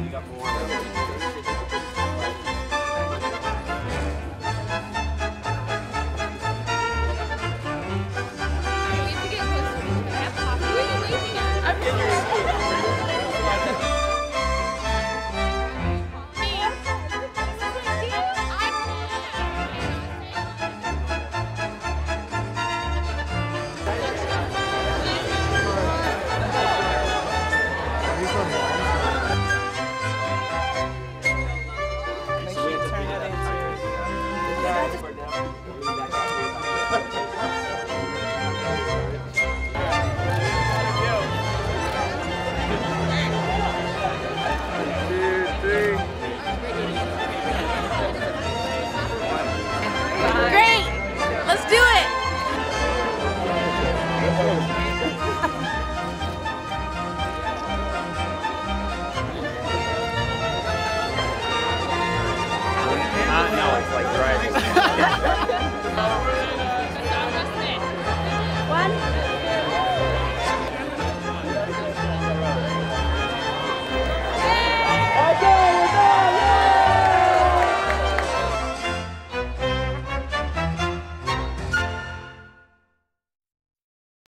You got more. Oh,